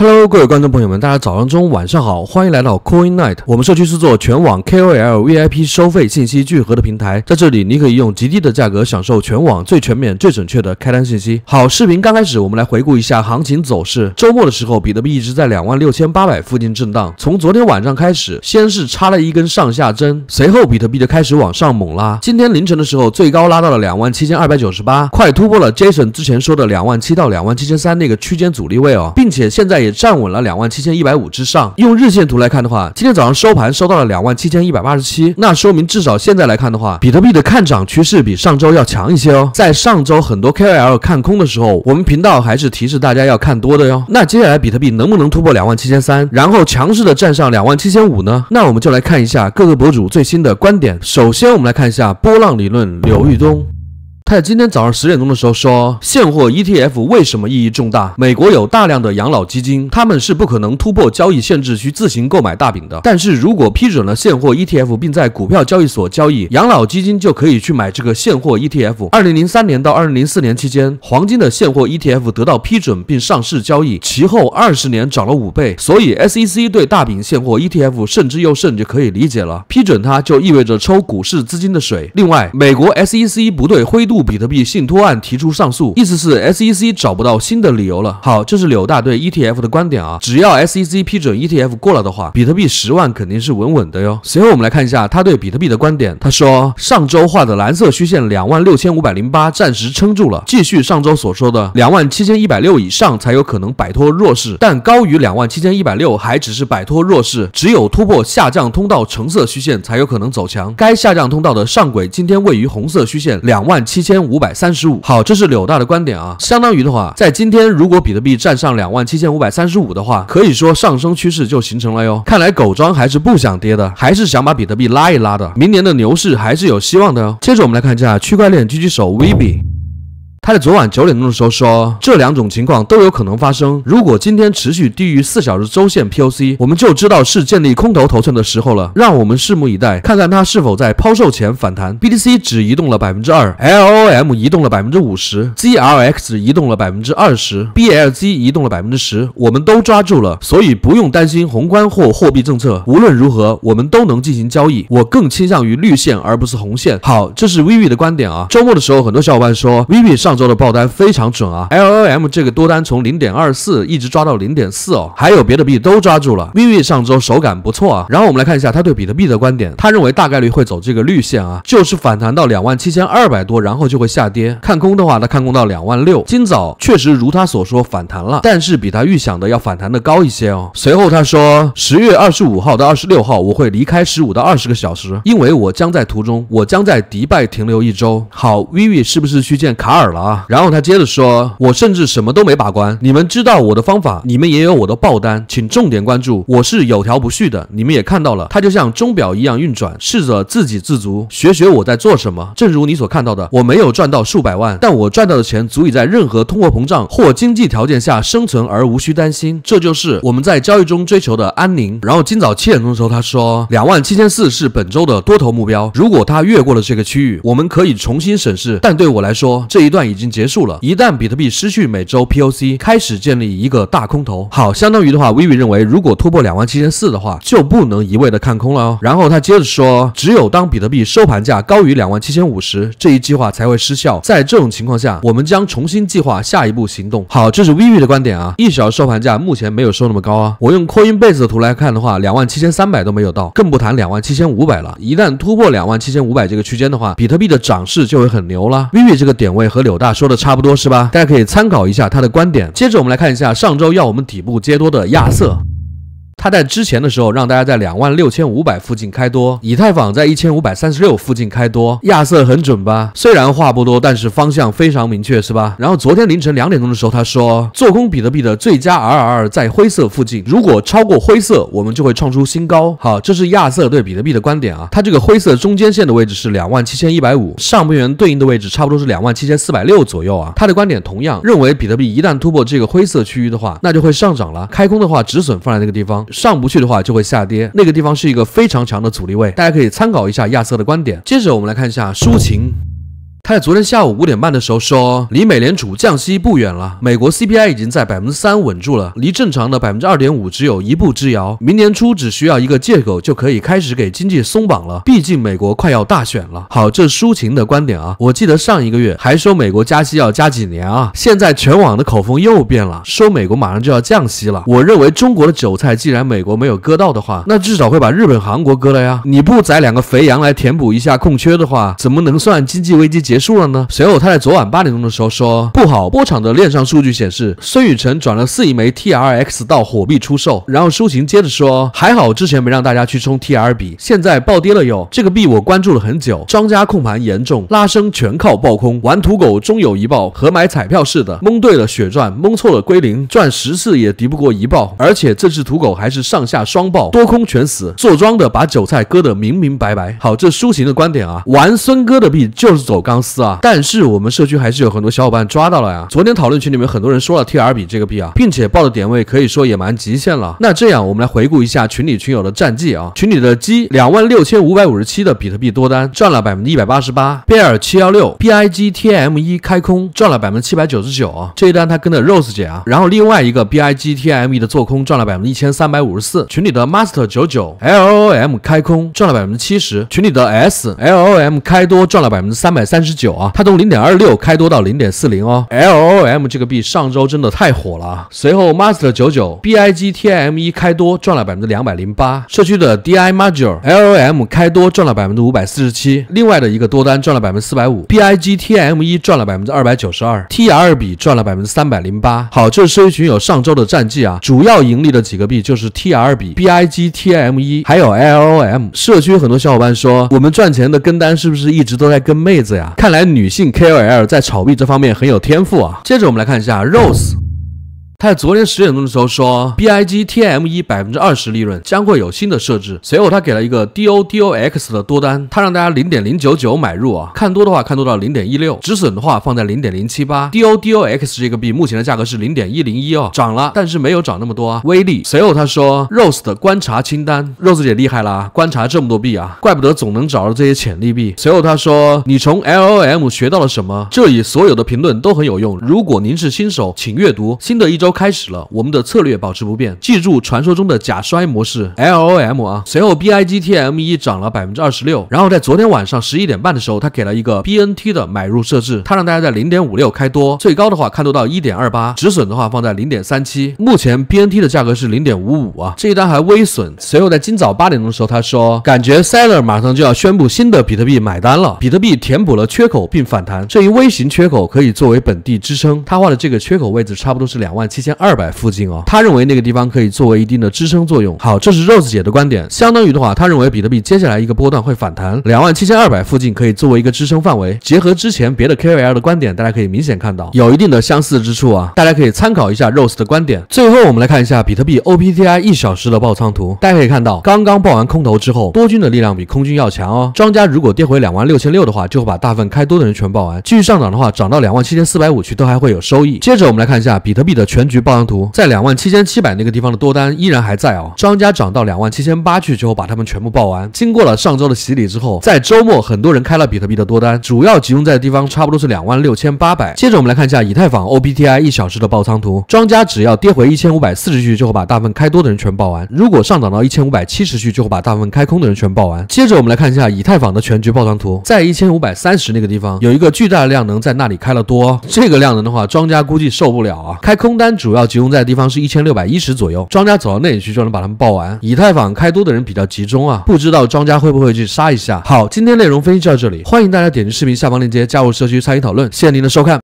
Hello，各位观众朋友们，大家早上、中、晚上好，欢迎来到 Coin Night。我们社区是做全网 KOL VIP 收费信息聚合的平台，在这里你可以用极低的价格享受全网最全面、最准确的开单信息。好，视频刚开始，我们来回顾一下行情走势。周末的时候，比特币一直在两万六千八百附近震荡。从昨天晚上开始，先是插了一根上下针，随后比特币就开始往上猛拉。今天凌晨的时候，最高拉到了两万七千二百九十八，快突破了 Jason 之前说的两万七到两万七千三那个区间阻力位哦，并且现在也。站稳了两万七千一百五之上。用日线图来看的话，今天早上收盘收到了两万七千一百八十七，那说明至少现在来看的话，比特币的看涨趋势比上周要强一些哦。在上周很多 KOL 看空的时候，我们频道还是提示大家要看多的哟。那接下来比特币能不能突破两万七千三，然后强势的站上两万七千五呢？那我们就来看一下各个博主最新的观点。首先，我们来看一下波浪理论刘玉东。他在今天早上十点钟的时候说，现货 ETF 为什么意义重大？美国有大量的养老基金，他们是不可能突破交易限制去自行购买大饼的。但是如果批准了现货 ETF，并在股票交易所交易，养老基金就可以去买这个现货 ETF。二零零三年到二零零四年期间，黄金的现货 ETF 得到批准并上市交易，其后二十年涨了五倍。所以 SEC 对大饼现货 ETF 慎之又慎就可以理解了。批准它就意味着抽股市资金的水。另外，美国 SEC 不对灰度。比特币信托案提出上诉，意思是 SEC 找不到新的理由了。好，这是柳大对 ETF 的观点啊，只要 SEC 批准 ETF 过了的话，比特币十万肯定是稳稳的哟。随后我们来看一下他对比特币的观点，他说上周画的蓝色虚线两万六千五百零八暂时撑住了，继续上周所说的两万七千一百六以上才有可能摆脱弱势，但高于两万七千一百六还只是摆脱弱势，只有突破下降通道橙色虚线才有可能走强。该下降通道的上轨今天位于红色虚线两万七千。五百三十五，好，这是柳大的观点啊。相当于的话，在今天如果比特币站上两万七千五百三十五的话，可以说上升趋势就形成了哟。看来狗庄还是不想跌的，还是想把比特币拉一拉的。明年的牛市还是有希望的哟。接着我们来看一下区块链狙击手 V B。他在昨晚九点钟的时候说，这两种情况都有可能发生。如果今天持续低于四小时周线 POC，我们就知道是建立空头头寸的时候了。让我们拭目以待，看看它是否在抛售前反弹。BTC 只移动了百分之二，LOM 移动了百分之五十，ZRX 移动了百分之二十，BLZ 移动了百分之十，我们都抓住了，所以不用担心宏观或货币政策。无论如何，我们都能进行交易。我更倾向于绿线而不是红线。好，这是 Vivi 的观点啊。周末的时候，很多小伙伴说 Vivi 上。周的爆单非常准啊，L O M 这个多单从零点二四一直抓到零点四哦，还有别的币都抓住了。Vivi 上周手感不错啊，然后我们来看一下他对比特币的观点，他认为大概率会走这个绿线啊，就是反弹到两万七千二百多，然后就会下跌。看空的话，他看空到两万六。今早确实如他所说反弹了，但是比他预想的要反弹的高一些哦。随后他说，十月二十五号到二十六号我会离开十五到二十个小时，因为我将在途中，我将在迪拜停留一周。好，Vivi 是不是去见卡尔了？然后他接着说：“我甚至什么都没把关，你们知道我的方法，你们也有我的爆单，请重点关注，我是有条不紊的。你们也看到了，它就像钟表一样运转，试着自给自足，学学我在做什么。正如你所看到的，我没有赚到数百万，但我赚到的钱足以在任何通货膨胀或经济条件下生存而无需担心。这就是我们在交易中追求的安宁。”然后今早七点钟的时候，他说：“两万七千四是本周的多头目标，如果他越过了这个区域，我们可以重新审视。但对我来说，这一段已。”经结束了。一旦比特币失去每周 POC，开始建立一个大空头。好，相当于的话，Vivi 认为，如果突破两万七千四的话，就不能一味的看空了哦。然后他接着说，只有当比特币收盘价高于两万七千五时，这一计划才会失效。在这种情况下，我们将重新计划下一步行动。好，这是 Vivi 的观点啊。一小时收盘价目前没有收那么高啊。我用 Coinbase 的图来看的话，两万七千三百都没有到，更不谈两万七千五百了。一旦突破两万七千五百这个区间的话，比特币的涨势就会很牛了。Vivi 这个点位和柳大。说的差不多是吧？大家可以参考一下他的观点。接着我们来看一下上周要我们底部接多的亚瑟。他在之前的时候让大家在两万六千五百附近开多，以太坊在一千五百三十六附近开多，亚瑟很准吧？虽然话不多，但是方向非常明确，是吧？然后昨天凌晨两点钟的时候，他说做空比特币的最佳 RR 在灰色附近，如果超过灰色，我们就会创出新高。好，这是亚瑟对比特币的观点啊。他这个灰色中间线的位置是两万七千一百五，上边缘对应的位置差不多是两万七千四百六左右啊。他的观点同样认为，比特币一旦突破这个灰色区域的话，那就会上涨了。开空的话，止损放在那个地方。上不去的话就会下跌，那个地方是一个非常强的阻力位，大家可以参考一下亚瑟的观点。接着我们来看一下抒情。他在昨天下午五点半的时候说，离美联储降息不远了，美国 CPI 已经在百分之三稳住了，离正常的百分之二点五只有一步之遥。明年初只需要一个借口就可以开始给经济松绑了，毕竟美国快要大选了。好，这抒情的观点啊，我记得上一个月还说美国加息要加几年啊，现在全网的口风又变了，说美国马上就要降息了。我认为中国的韭菜既然美国没有割到的话，那至少会把日本、韩国割了呀。你不宰两个肥羊来填补一下空缺的话，怎么能算经济危机结结束了呢？随后他在昨晚八点钟的时候说，不好，波场的链上数据显示，孙宇晨转了四亿枚 TRX 到火币出售。然后抒情接着说，还好之前没让大家去冲 TR 币，现在暴跌了哟。这个币我关注了很久，庄家控盘严重，拉升全靠爆空。玩土狗终有一爆，和买彩票似的，蒙对了血赚，蒙错了归零，赚十次也敌不过一爆。而且这只土狗还是上下双爆，多空全死，坐庄的把韭菜割得明明白白。好，这抒情的观点啊，玩孙哥的币就是走钢丝啊。但是我们社区还是有很多小伙伴抓到了呀。昨天讨论群里面很多人说了 TR 比这个币啊，并且报的点位可以说也蛮极限了。那这样我们来回顾一下群里群友的战绩啊，群里的鸡两万六千五百五十七的比特币多单赚了百分之一百八十八，贝尔七幺六 BIG TM 一开空赚了百分之七百九十九。啊，这一单他跟的 Rose 姐啊，然后另外一个 BIG TM 一的做空赚了百分之一千三百五十四，群里的 Master 九九 LOM 开空赚了百分之七十，群里的 S LOM 开多赚了百分之三百三十十九啊，它从零点二六开多到零点四零哦，LOM 这个币上周真的太火了啊，随后 Master 九九 BIG TM 一开多赚了百分之两百零八，社区的 DI Module LOM 开多赚了百分之五百四十七，另外的一个多单赚了百分之四百五，BIG TM 一赚了百分之二百九十二，TR 比赚了百分之三百零八。好，这是社区群友上周的战绩啊，主要盈利的几个币就是 TR 比、BIG TM 一还有 LOM。社区很多小伙伴说，我们赚钱的跟单是不是一直都在跟妹子呀？看来女性 KOL 在炒币这方面很有天赋啊。接着我们来看一下 Rose。他在昨天十点钟的时候说，BIG TM 一百分之二十利润将会有新的设置。随后他给了一个 DODOX 的多单，他让大家零点零九九买入啊，看多的话看多到零点一六，止损的话放在零点零七八。DODOX 这个币目前的价格是零点一零一哦，涨了，但是没有涨那么多啊。威力。随后他说，Rose 的观察清单，Rose 姐厉害啦，观察这么多币啊，怪不得总能找到这些潜力币。随后他说，你从 LOM 学到了什么？这里所有的评论都很有用，如果您是新手，请阅读。新的一周。都开始了，我们的策略保持不变，记住传说中的假摔模式 LOM 啊。随后 BIGTM 一涨了百分之二十六，然后在昨天晚上十一点半的时候，他给了一个 BNT 的买入设置，他让大家在零点五六开多，最高的话看多到一点二八，止损的话放在零点三七。目前 BNT 的价格是零点五五啊，这一单还微损。随后在今早八点钟的时候，他说感觉 Seller 马上就要宣布新的比特币买单了，比特币填补了缺口并反弹，这一微型缺口可以作为本地支撑。他画的这个缺口位置差不多是两万七千二百附近哦，他认为那个地方可以作为一定的支撑作用。好，这是 Rose 姐的观点，相当于的话，他认为比特币接下来一个波段会反弹，两万七千二百附近可以作为一个支撑范围。结合之前别的 KOL 的观点，大家可以明显看到有一定的相似之处啊，大家可以参考一下 Rose 的观点。最后我们来看一下比特币 OPTI 一小时的爆仓图，大家可以看到，刚刚爆完空头之后，多军的力量比空军要强哦。庄家如果跌回两万六千六的话，就会把大份开多的人全爆完。继续上涨的话，涨到两万七千四百五去都还会有收益。接着我们来看一下比特币的全局爆仓图，在两万七千七百那个地方的多单依然还在哦。庄家涨到两万七千八去之后，把他们全部爆完。经过了上周的洗礼之后，在周末很多人开了比特币的多单，主要集中在的地方差不多是两万六千八百。接着我们来看一下以太坊 OPTI 一小时的爆仓图，庄家只要跌回一千五百四十去，就会把大部分开多的人全爆完；如果上涨到一千五百七十去，就会把大部分开空的人全爆完。接着我们来看一下以太坊的全局爆仓图，在一千五百三十那个地方有一个巨大的量能在那里开了多，这个量能的话，庄家估计受不了啊。开空单主要集中在的地方是一千六百一十左右，庄家走到那里去就能把他们爆完。以太坊开多的人比较集中啊，不知道庄家会不会去杀一下。好，今天内容分析就到这里，欢迎大家点击视频下方链接加入社区参与讨论，谢谢您的收看。